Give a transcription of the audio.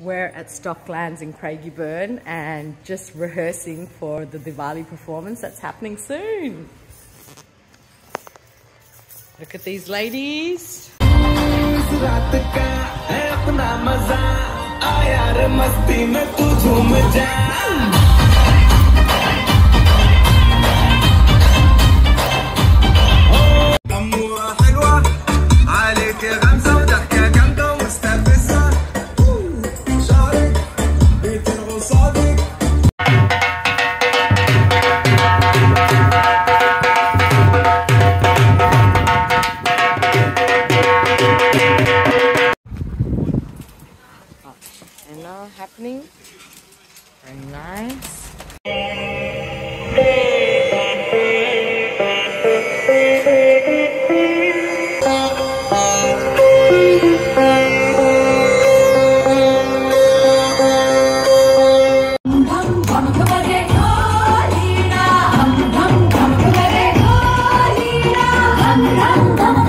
We're at Stocklands in Craigieburn and just rehearsing for the Diwali performance that's happening soon. Look at these ladies. and now happening. Very nice. Come.